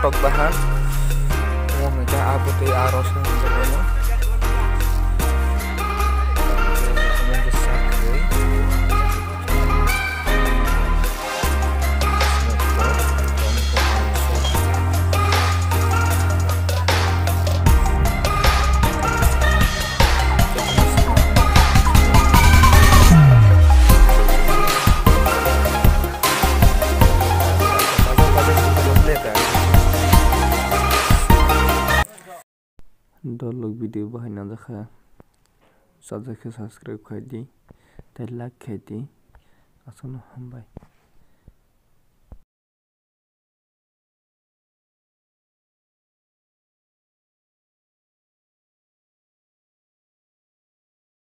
stok bahan ya mereka abot di arosnya দহ লোক video বহাই নাযাখা চাজাখে ছাবস্ক্রাইব খাই দি তাই লাইক খাই দি আছো নহয় বাই